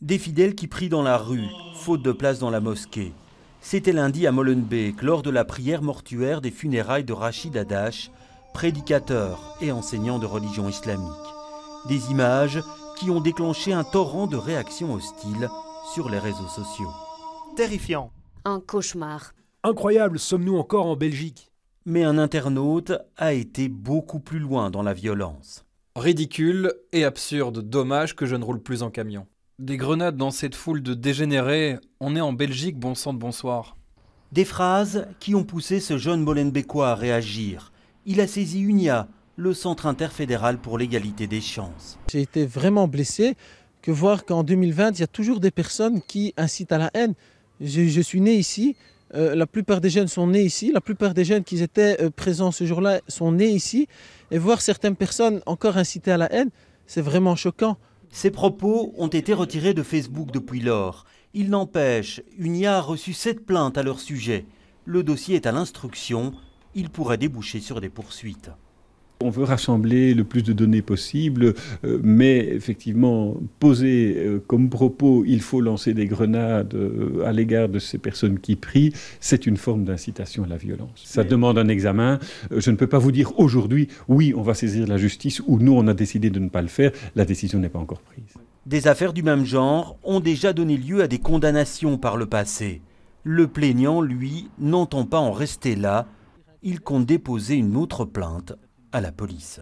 Des fidèles qui prient dans la rue, faute de place dans la mosquée. C'était lundi à Molenbeek, lors de la prière mortuaire des funérailles de Rachid Adash, prédicateur et enseignant de religion islamique. Des images qui ont déclenché un torrent de réactions hostiles sur les réseaux sociaux. Terrifiant. Un cauchemar. Incroyable, sommes-nous encore en Belgique? Mais un internaute a été beaucoup plus loin dans la violence. Ridicule et absurde, dommage que je ne roule plus en camion. Des grenades dans cette foule de dégénérés, on est en Belgique, bon sang de bonsoir. Des phrases qui ont poussé ce jeune Molenbeekois à réagir. Il a saisi UNIA, le Centre interfédéral pour l'égalité des chances. J'ai été vraiment blessé que voir qu'en 2020, il y a toujours des personnes qui incitent à la haine. Je, je suis né ici, euh, la plupart des jeunes sont nés ici, la plupart des jeunes qui étaient euh, présents ce jour-là sont nés ici. Et voir certaines personnes encore inciter à la haine, c'est vraiment choquant. Ces propos ont été retirés de Facebook depuis lors. Il n'empêche, UNIA a reçu sept plaintes à leur sujet. Le dossier est à l'instruction. Il pourrait déboucher sur des poursuites. On veut rassembler le plus de données possible, euh, mais effectivement, poser euh, comme propos il faut lancer des grenades euh, à l'égard de ces personnes qui prient, c'est une forme d'incitation à la violence. Ça demande un examen. Je ne peux pas vous dire aujourd'hui, oui, on va saisir la justice, ou nous, on a décidé de ne pas le faire. La décision n'est pas encore prise. Des affaires du même genre ont déjà donné lieu à des condamnations par le passé. Le plaignant, lui, n'entend pas en rester là. Il compte déposer une autre plainte à la police.